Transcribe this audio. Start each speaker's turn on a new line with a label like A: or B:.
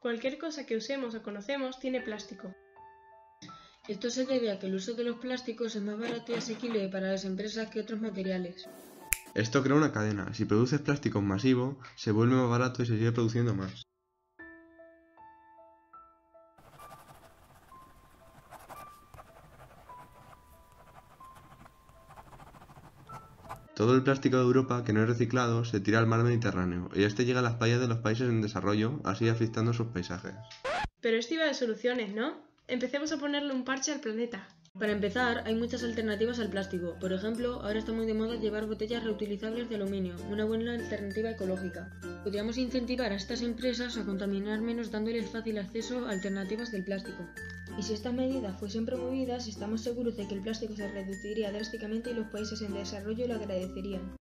A: Cualquier cosa que usemos o conocemos tiene plástico.
B: Esto se debe a que el uso de los plásticos es más barato y asequible para las empresas que otros materiales.
C: Esto crea una cadena. Si produces plástico masivo, se vuelve más barato y se sigue produciendo más. Todo el plástico de Europa que no es reciclado se tira al mar Mediterráneo y este llega a las playas de los países en desarrollo, así afectando sus paisajes.
A: Pero esto iba de soluciones, ¿no? Empecemos a ponerle un parche al planeta.
B: Para empezar, hay muchas alternativas al plástico. Por ejemplo, ahora está muy de moda llevar botellas reutilizables de aluminio, una buena alternativa ecológica. Podríamos incentivar a estas empresas a contaminar menos dándoles fácil acceso a alternativas del plástico. Y si estas medidas fuesen promovidas, estamos seguros de que el plástico se reduciría drásticamente y los países en desarrollo lo agradecerían.